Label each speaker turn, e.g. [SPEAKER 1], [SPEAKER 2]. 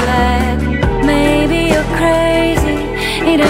[SPEAKER 1] glad Maybe you're crazy, it